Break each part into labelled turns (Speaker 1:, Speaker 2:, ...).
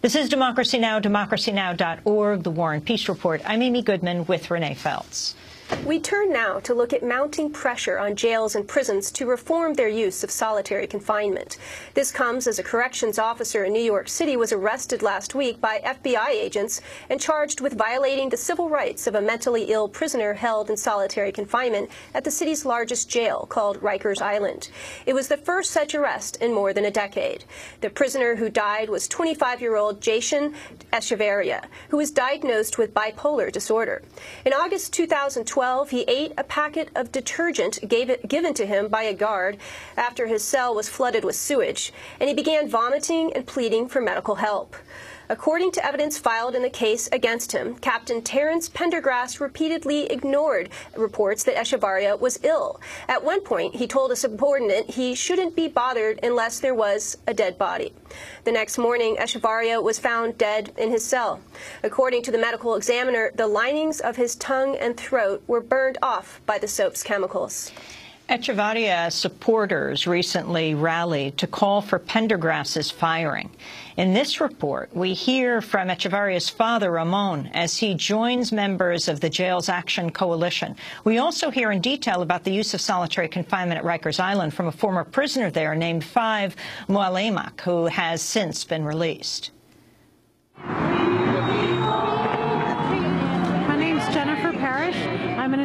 Speaker 1: This is Democracy Now!, democracynow.org, The War and Peace Report. I'm Amy Goodman with Renee Feltz.
Speaker 2: We turn now to look at mounting pressure on jails and prisons to reform their use of solitary confinement. This comes as a corrections officer in New York City was arrested last week by FBI agents and charged with violating the civil rights of a mentally ill prisoner held in solitary confinement at the city's largest jail called Rikers Island. It was the first such arrest in more than a decade. The prisoner who died was 25-year-old Jason Echevarria, who was diagnosed with bipolar disorder. In August 2012, 2012, he ate a packet of detergent it, given to him by a guard after his cell was flooded with sewage, and he began vomiting and pleading for medical help. According to evidence filed in the case against him, Captain Terence Pendergrass repeatedly ignored reports that Echevarria was ill. At one point, he told a subordinate he shouldn't be bothered unless there was a dead body. The next morning, Echevarria was found dead in his cell. According to the medical examiner, the linings of his tongue and throat were burned off by the soap's chemicals.
Speaker 1: Echevarria supporters recently rallied to call for Pendergrass's firing. In this report, we hear from Echevarria's father, Ramon, as he joins members of the Jails Action Coalition. We also hear in detail about the use of solitary confinement at Rikers Island from a former prisoner there named Five Mualimmak, who has since been released.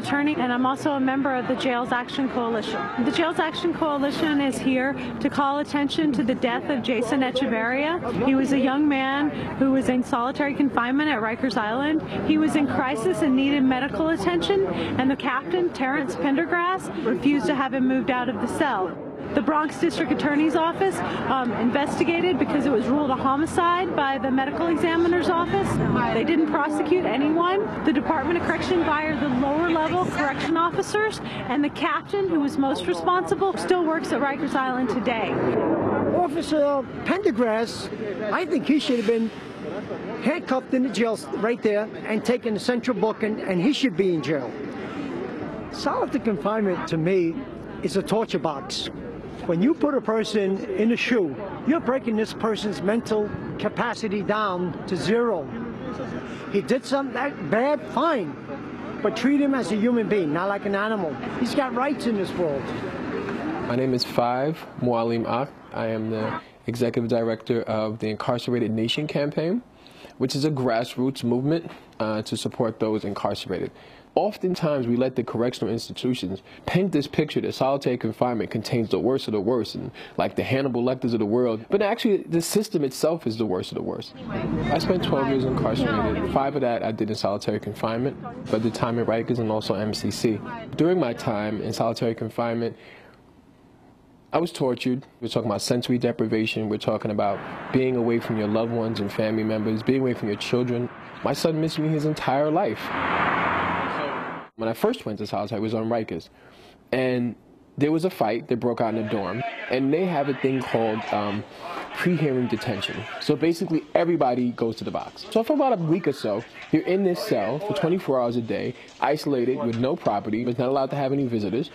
Speaker 3: Attorney and I'm also a member of the Jails Action Coalition. The Jails Action Coalition is here to call attention to the death of Jason Echevarria. He was a young man who was in solitary confinement at Rikers Island. He was in crisis and needed medical attention, and the captain, Terrence Pendergrass, refused to have him moved out of the cell. The Bronx District Attorney's Office um, investigated because it was ruled a homicide by the medical examiner's office. They didn't prosecute anyone. The Department of Correction fired the lower level correction officers, and the captain, who was most responsible, still works at Rikers Island today.
Speaker 4: Officer Pendergrass, I think he should have been handcuffed in the jail right there and taken the central booking, and he should be in jail. Solitary confinement to me is a torture box. When you put a person in a shoe, you're breaking this person's mental capacity down to zero. He did something bad, fine, but treat him as a human being, not like an animal. He's got rights in this world.
Speaker 5: My name is Five Mualimmak. I am the executive director of the Incarcerated Nation campaign, which is a grassroots movement uh, to support those incarcerated. Oftentimes, we let the correctional institutions paint this picture that solitary confinement contains the worst of the worst, and like the Hannibal Lecters of the world. But actually, the system itself is the worst of the worst. I spent 12 years incarcerated. Five of that I did in solitary confinement, but the time at Rikers and also MCC. During my time in solitary confinement, I was tortured. We're talking about sensory deprivation. We're talking about being away from your loved ones and family members, being away from your children. My son missed me his entire life. When I first went to South, I was on Rikers. And there was a fight that broke out in the dorm. And they have a thing called um, pre-hearing detention. So basically everybody goes to the box. So for about a week or so, you're in this cell for 24 hours a day, isolated with no property, but not allowed to have any visitors.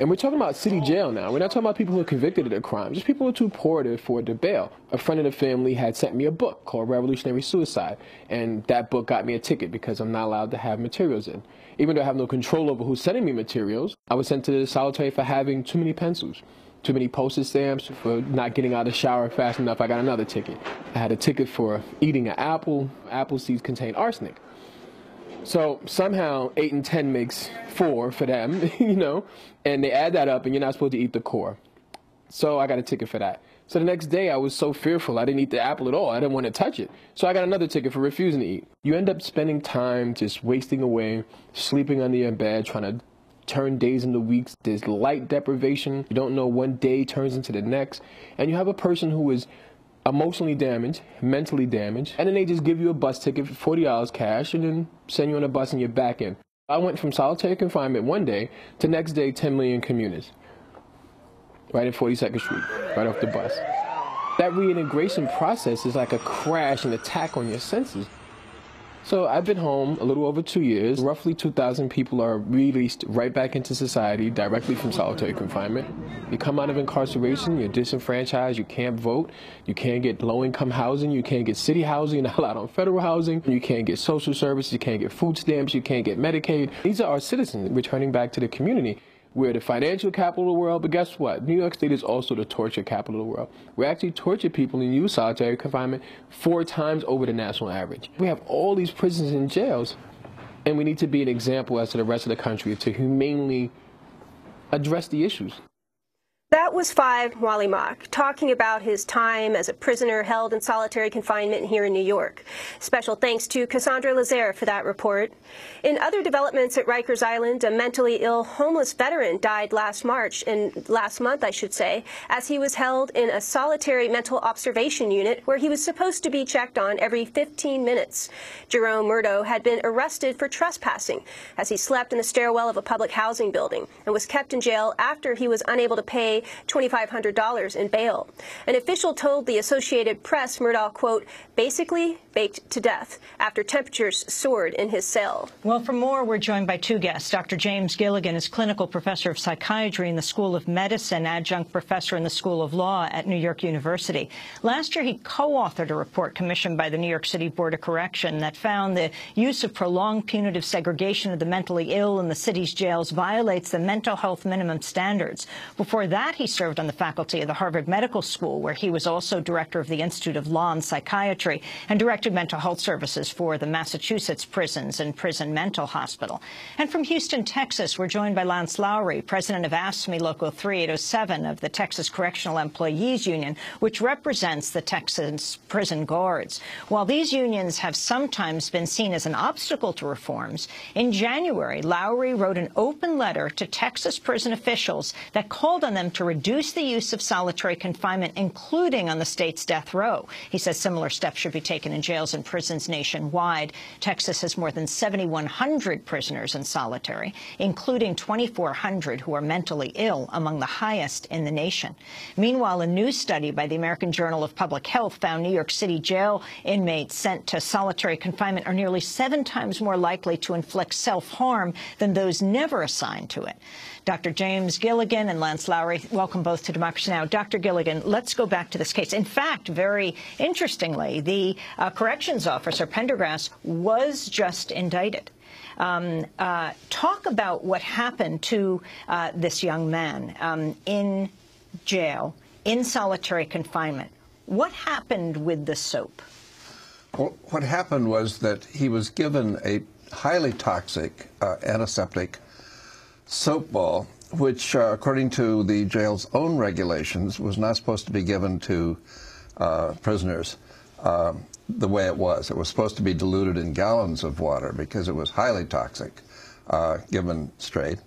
Speaker 5: And we're talking about city jail now. We're not talking about people who are convicted of a crime, Just people who are too poor to afford their bail. A friend of the family had sent me a book called Revolutionary Suicide. And that book got me a ticket because I'm not allowed to have materials in. Even though I have no control over who's sending me materials, I was sent to the solitary for having too many pencils. Too many postage stamps for not getting out of the shower fast enough. I got another ticket. I had a ticket for eating an apple. Apple seeds contain arsenic. So somehow eight and ten makes four for them, you know, and they add that up, and you're not supposed to eat the core. So I got a ticket for that. So the next day I was so fearful I didn't eat the apple at all. I didn't want to touch it. So I got another ticket for refusing to eat. You end up spending time just wasting away, sleeping under your bed, trying to turn days into weeks. There's light deprivation. You don't know one day turns into the next. And you have a person who is emotionally damaged, mentally damaged, and then they just give you a bus ticket for $40 cash and then send you on a bus and you're back in. I went from solitary confinement one day to next day 10 million communities. Right at 42nd Street, right off the bus. That reintegration process is like a crash and attack on your senses. So I've been home a little over two years. Roughly 2,000 people are released right back into society directly from solitary confinement. You come out of incarceration, you're disenfranchised, you can't vote, you can't get low-income housing, you can't get city housing, you're not allowed on federal housing, you can't get social services, you can't get food stamps, you can't get Medicaid. These are our citizens returning back to the community. We're the financial capital of the world, but guess what? New York State is also the torture capital of the world. We actually torture people and use solitary confinement four times over the national average. We have all these prisons and jails, and we need to be an example as to the rest of the country to humanely address the issues.
Speaker 2: That was Five Mualimmak talking about his time as a prisoner held in solitary confinement here in New York. Special thanks to Cassandra Lazaire for that report. In other developments at Rikers Island, a mentally ill homeless veteran died last March, and last month I should say, as he was held in a solitary mental observation unit where he was supposed to be checked on every 15 minutes. Jerome Murdough had been arrested for trespassing as he slept in the stairwell of a public housing building and was kept in jail after he was unable to pay $2,500 in bail. An official told the Associated Press Murdough, quote, basically baked to death after temperatures soared in his cell.
Speaker 1: Well, for more, we're joined by two guests. Dr. James Gilligan is clinical professor of psychiatry in the School of Medicine, adjunct professor in the School of Law at New York University. Last year, he co-authored a report commissioned by the New York City Board of Correction that found the use of prolonged punitive segregation of the mentally ill in the city's jails violates the mental health minimum standards. Before that, he served on the faculty of the Harvard Medical School, where he was also director of the Institute of Law and Psychiatry and directed mental health services for the Massachusetts prisons and prison mental hospital. And from Houston, Texas, we're joined by Lance Lowry, president of AFSCME Local 3807 of the Texas Correctional Employees Union, which represents the Texas prison guards. While these unions have sometimes been seen as an obstacle to reforms, in January, Lowry wrote an open letter to Texas prison officials that called on them to reduce the use of solitary confinement, including on the state's death row. He says similar steps should be taken in jails and prisons nationwide. Texas has more than 7,100 prisoners in solitary, including 2,400 who are mentally ill, among the highest in the nation. Meanwhile, a new study by the American Journal of Public Health found New York City jail inmates sent to solitary confinement are nearly seven times more likely to inflict self-harm than those never assigned to it. Dr. James Gilligan and Lance Lowry, welcome both to Democracy Now! Dr. Gilligan, let's go back to this case. In fact, very interestingly, the uh, corrections officer, Pendergrass, was just indicted. Um, uh, talk about what happened to uh, this young man um, in jail, in solitary confinement. What happened with the soap?
Speaker 6: Well, what happened was that he was given a highly toxic uh, antiseptic soap ball, which, uh, according to the jail's own regulations, was not supposed to be given to uh, prisoners um, the way it was. It was supposed to be diluted in gallons of water because it was highly toxic, uh, given straight.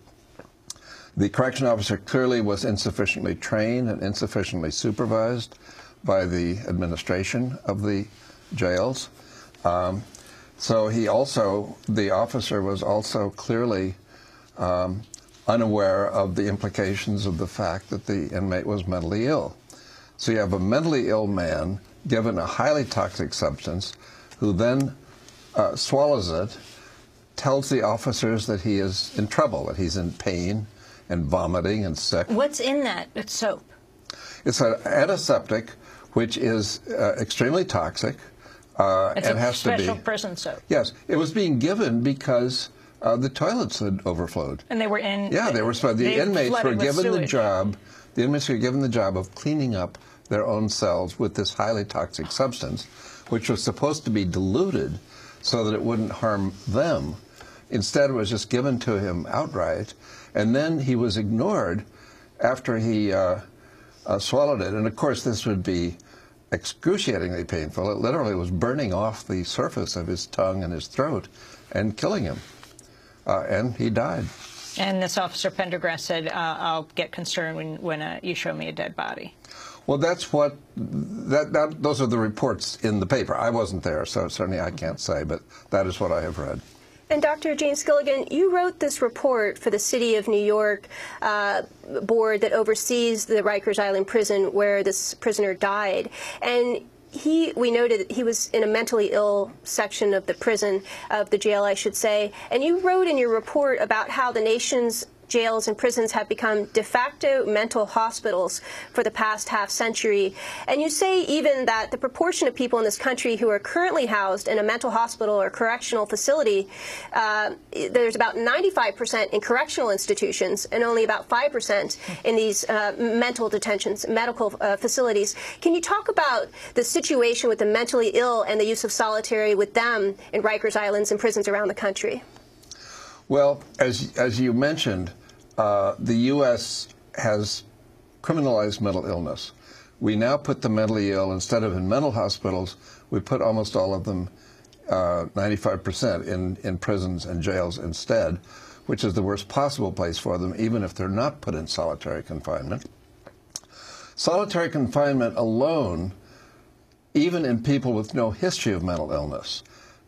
Speaker 6: The correction officer clearly was insufficiently trained and insufficiently supervised by the administration of the jails. Um, so he also, the officer was also clearly um, unaware of the implications of the fact that the inmate was mentally ill. So you have a mentally ill man given a highly toxic substance who then uh, swallows it, tells the officers that he is in trouble, that he's in pain and vomiting and sick.
Speaker 1: What's in that it's soap?
Speaker 6: It's an antiseptic, which is uh, extremely toxic. Uh,
Speaker 1: it's
Speaker 6: and
Speaker 1: a
Speaker 6: has
Speaker 1: special
Speaker 6: to be.
Speaker 1: Special prison soap.
Speaker 6: Yes, it was being given because uh, the toilets had overflowed.
Speaker 1: And they were in.
Speaker 6: Yeah, they were. The
Speaker 1: they
Speaker 6: inmates were given the job. The inmates were given the job of cleaning up their own cells with this highly toxic substance, which was supposed to be diluted so that it wouldn't harm them. Instead, it was just given to him outright, and then he was ignored after he uh, uh, swallowed it. And of course, this would be excruciatingly painful. It literally was burning off the surface of his tongue and his throat and killing him. Uh, and he died.
Speaker 1: And this officer Pendergrass said, uh, "I'll get concerned when when uh, you show me a dead body."
Speaker 6: Well, that's what that, that those are the reports in the paper. I wasn't there, so certainly I can't say, but that is what I have read.
Speaker 2: And Dr. James Gilligan, you wrote this report for the City of New York uh, board that oversees the Rikers Island prison where this prisoner died. And he, we noted he was in a mentally ill section of the prison, of the jail, I should say. And you wrote in your report about how the nation's jails and prisons have become de facto mental hospitals for the past half century. And you say even that the proportion of people in this country who are currently housed in a mental hospital or correctional facility, uh, there's about 95% in correctional institutions and only about 5% in these uh, mental detentions, medical uh, facilities. Can you talk about the situation with the mentally ill and the use of solitary with them in Rikers Islands and prisons around the country?
Speaker 6: Well, as, as you mentioned, uh, the U.S. has criminalized mental illness. We now put the mentally ill, instead of in mental hospitals, we put almost all of them, 95%, uh, in, in prisons and jails instead, which is the worst possible place for them, even if they're not put in solitary confinement. Solitary confinement alone, even in people with no history of mental illness,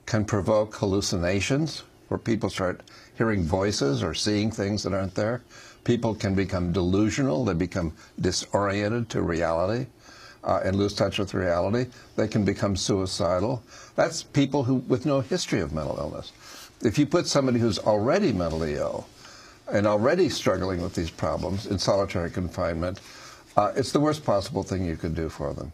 Speaker 6: can provoke hallucinations, where people start hearing voices or seeing things that aren't there. People can become delusional, they become disoriented to reality. Uh, and lose touch with reality. They can become suicidal. That's people who with no history of mental illness. If you put somebody who's already mentally ill and already struggling with these problems in solitary confinement, uh, it's the worst possible thing you could do for them.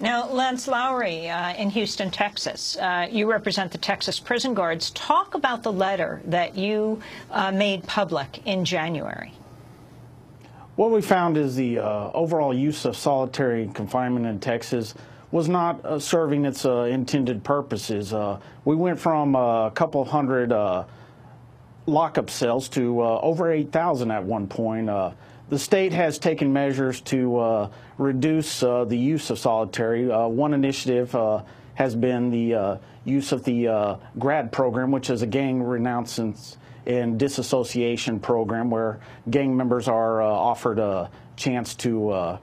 Speaker 1: Now, Lance Lowry uh, in Houston, Texas, uh, you represent the Texas prison guards. Talk about the letter that you uh, made public in January.
Speaker 7: What we found is the uh, overall use of solitary confinement in Texas was not uh, serving its uh, intended purposes. we went from a couple hundred lockup cells to over 8,000 at one point. The state has taken measures to uh, reduce uh, the use of solitary. Uh, one initiative uh, has been the uh, use of the uh, GRAD program, which is a gang renouncance and disassociation program where gang members are offered a chance to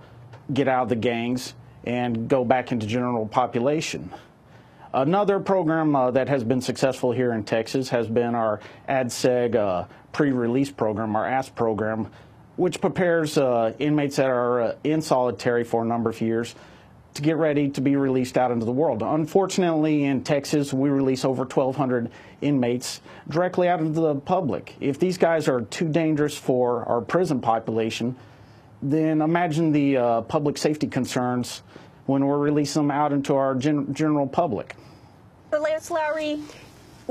Speaker 7: get out of the gangs and go back into general population. Another program uh, that has been successful here in Texas has been our ADSEG uh, pre-release program, our ASP program, which prepares uh, inmates that are uh, in solitary for a number of years to get ready to be released out into the world. Unfortunately, in Texas, we release over 1,200 inmates directly out into the public. If these guys are too dangerous for our prison population, then imagine the uh, public safety concerns when we're releasing them out into our gen general public.
Speaker 2: Lance Lowry,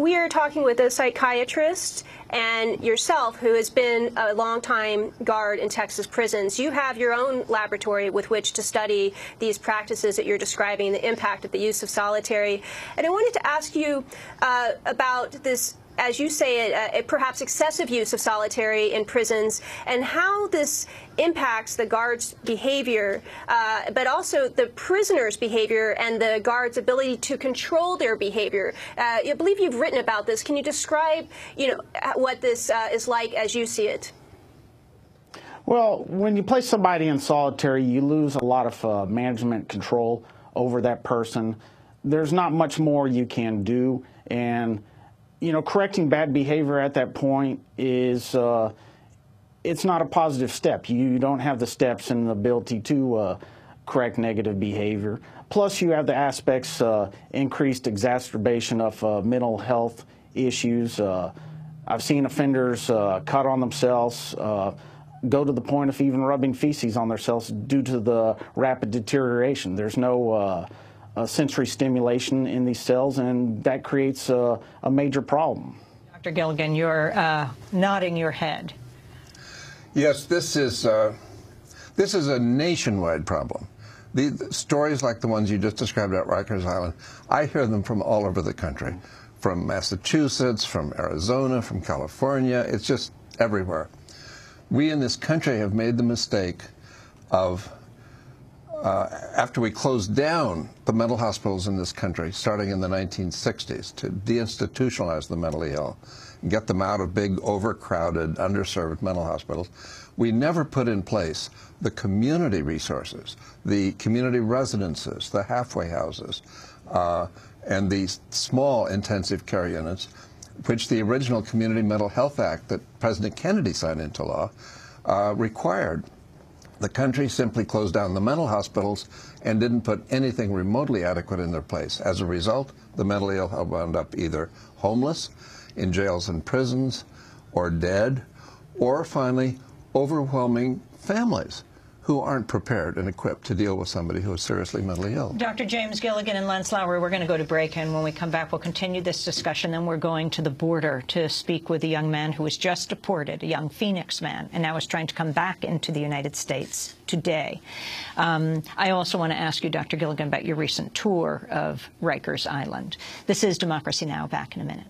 Speaker 2: we are talking with a psychiatrist and yourself, who has been a longtime guard in Texas prisons. You have your own laboratory with which to study these practices that you're describing, the impact of the use of solitary. And I wanted to ask you uh, about this as you say, uh, perhaps excessive use of solitary in prisons, and how this impacts the guards' behavior, uh, but also the prisoners' behavior and the guards' ability to control their behavior. Uh, I believe you've written about this. Can you describe, you know, what this uh, is like as you see it?
Speaker 7: Well, when you place somebody in solitary, you lose a lot of uh, management control over that person. There's not much more you can do, and you know, correcting bad behavior at that point is uh, it's not a positive step. You don't have the steps and the ability to uh, correct negative behavior. Plus, you have the aspects uh, increased exacerbation of uh, mental health issues. Uh, I've seen offenders uh, cut on themselves. Go to the point of even rubbing feces on themselves due to the rapid deterioration. There's no uh, sensory stimulation in these cells, and that creates a, a major problem.
Speaker 1: Dr. Gilligan, you're uh, nodding your head.
Speaker 6: Yes, this is uh, this is a nationwide problem. The, the, stories like the ones you just described at Rikers Island, I hear them from all over the country, from Massachusetts, from Arizona, from California. It's just everywhere. We in this country have made the mistake of uh, after we closed down the mental hospitals in this country, starting in the 1960s, to deinstitutionalize the mentally ill, and get them out of big, overcrowded, underserved mental hospitals, we never put in place the community resources, the community residences, the halfway houses, uh, and the small intensive care units, which the original Community Mental Health Act that President Kennedy signed into law uh, required The country simply closed down the mental hospitals and didn't put anything remotely adequate in their place. As a result, the mentally ill have wound up either homeless, in jails and prisons, or dead, or finally, overwhelming families who aren't prepared and equipped to deal with somebody who is seriously mentally ill.
Speaker 1: Dr. James Gilligan and Lance Lowry, we're going to go to break, and when we come back, we'll continue this discussion. Then we're going to the border to speak with a young man who was just deported, a young Phoenix man, and now is trying to come back into the United States today. Um, I also want to ask you, Dr. Gilligan, about your recent tour of Rikers Island. This is Democracy Now! Back in a minute.